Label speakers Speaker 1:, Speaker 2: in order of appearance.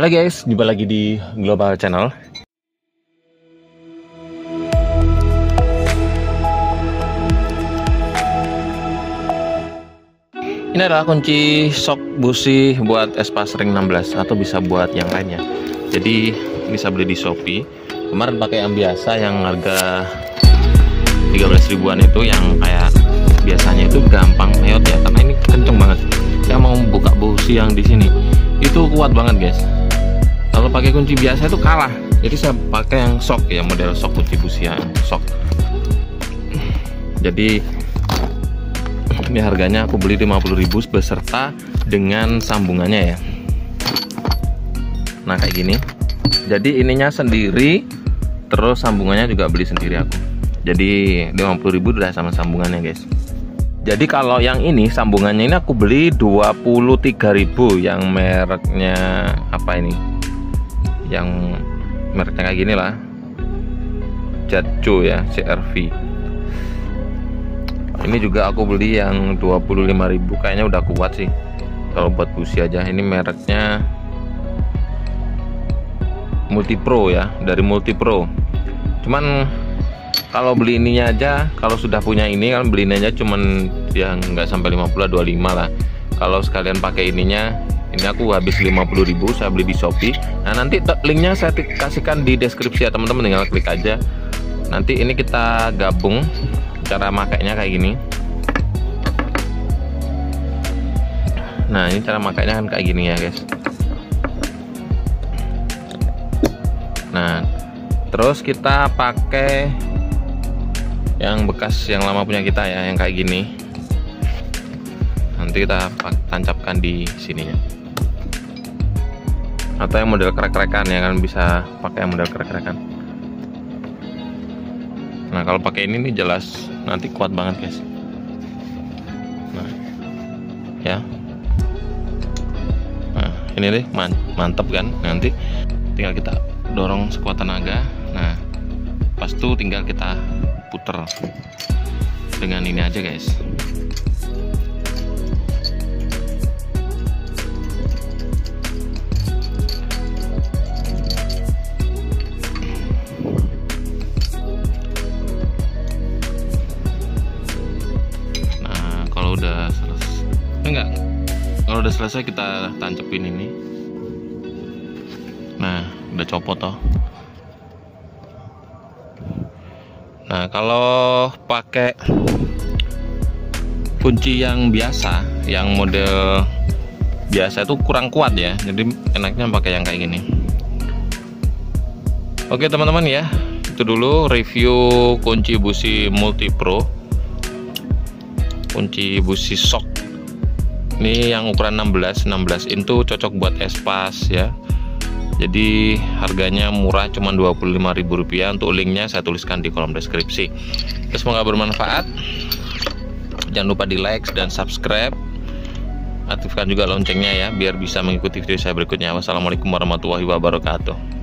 Speaker 1: Halo guys, jumpa lagi di Global Channel. Ini adalah kunci sok busi buat Espas Ring 16 atau bisa buat yang lainnya. Jadi bisa beli di Shopee. Kemarin pakai yang biasa yang harga 13 ribuan itu yang kayak biasanya itu gampang meot ya karena ini kenceng banget. Saya mau buka busi yang di sini itu kuat banget guys. Kalau pakai kunci biasa itu kalah. Jadi saya pakai yang sok ya model sok kunci busi yang sok. Jadi ini harganya aku beli 50.000 beserta dengan sambungannya ya. Nah kayak gini. Jadi ininya sendiri terus sambungannya juga beli sendiri aku. Jadi 50.000 udah sama sambungannya guys. Jadi kalau yang ini sambungannya ini aku beli 23.000 yang mereknya apa ini yang mereknya kayak gini lah. Jatco ya CRV ini juga aku beli yang 25.000 kayaknya udah kuat sih. Kalau buat busi aja ini mereknya Multipro ya dari Multipro. Cuman kalau beli ininya aja kalau sudah punya ini kan beli aja cuman ya nggak sampai 50 25 lah. Kalau sekalian pakai ininya ini aku habis 50.000 saya beli di Shopee. Nah nanti linknya saya kasihkan di deskripsi ya teman-teman. Tinggal klik aja. Nanti ini kita gabung cara makainya kayak gini. Nah ini cara makainya kan kayak gini ya guys. Nah terus kita pakai yang bekas yang lama punya kita ya yang kayak gini. Nanti kita tancapkan di sininya atau yang model krek-krekan ya kan bisa pakai yang model krek-krekan. Nah kalau pakai ini nih jelas nanti kuat banget guys. Nah ya. Nah ini deh man mantep kan nanti tinggal kita dorong sekuat tenaga. Nah pas itu tinggal kita puter dengan ini aja guys enggak? Kalau udah selesai kita tancepin ini. Nah udah copot toh. Nah kalau pakai kunci yang biasa yang model biasa itu kurang kuat ya. Jadi enaknya pakai yang kayak gini. Oke teman-teman ya. Itu dulu review kunci busi multi pro kunci busi sok ini yang ukuran 16 16 itu cocok buat espas ya. Jadi harganya murah cuma Rp25.000 untuk linknya saya tuliskan di kolom deskripsi. Semoga bermanfaat. Jangan lupa di like dan subscribe. Aktifkan juga loncengnya ya biar bisa mengikuti video saya berikutnya. Wassalamualaikum warahmatullahi wabarakatuh